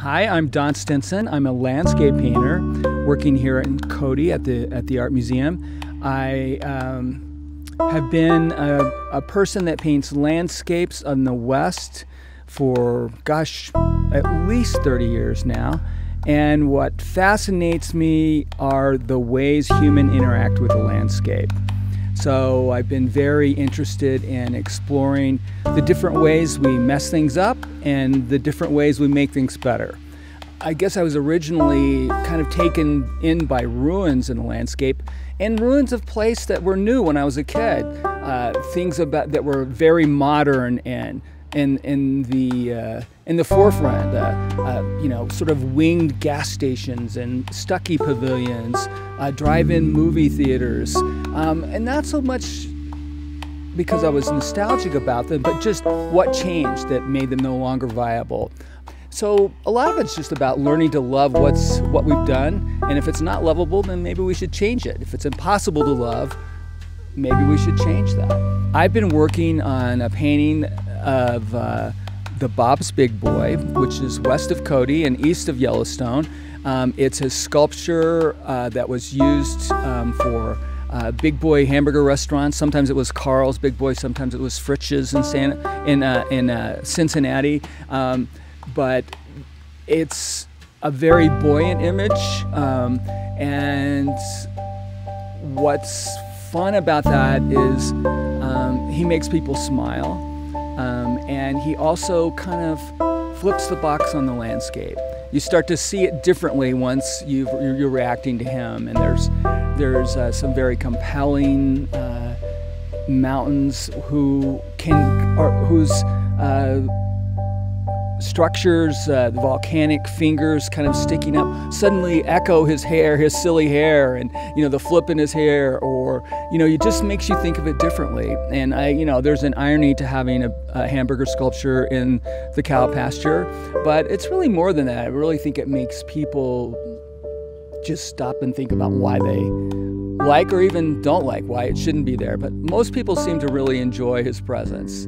Hi, I'm Don Stinson. I'm a landscape painter working here in Cody at the at the art museum. I um, have been a, a, person that paints landscapes in the West for gosh, at least 30 years now. And what fascinates me are the ways human interact with the landscape. So I've been very interested in exploring the different ways we mess things up and the different ways we make things better. I guess I was originally kind of taken in by ruins in the landscape and ruins of place that were new when I was a kid. Uh, things about that were very modern and in in the uh, in the forefront. Uh, uh, you know, sort of winged gas stations and Stuckey pavilions, uh, drive-in movie theaters, um, and not so much because I was nostalgic about them, but just what changed that made them no longer viable. So a lot of it's just about learning to love what's what we've done, and if it's not lovable, then maybe we should change it. If it's impossible to love, maybe we should change that. I've been working on a painting of uh, the Bob's Big Boy, which is west of Cody and east of Yellowstone. Um, it's a sculpture uh, that was used um, for uh, Big Boy hamburger restaurants. Sometimes it was Carl's Big Boy, sometimes it was Frisch's in, San, in, uh, in uh, Cincinnati. Um, but it's a very buoyant image, um, and what's fun about that is um, he makes people smile. And he also kind of flips the box on the landscape. You start to see it differently once you are reacting to him, and there's there's uh, some very compelling uh, mountains who can or whose uh, structures, uh, the volcanic fingers kind of sticking up, suddenly echo his hair, his silly hair, and you know the flip in his hair, or you know, it just makes you think of it differently. And I, you know, there's an irony to having a, a hamburger sculpture in the cow pasture, but it's really more than that. I really think it makes people just stop and think about why they like or even don't like why it shouldn't be there. But most people seem to really enjoy his presence.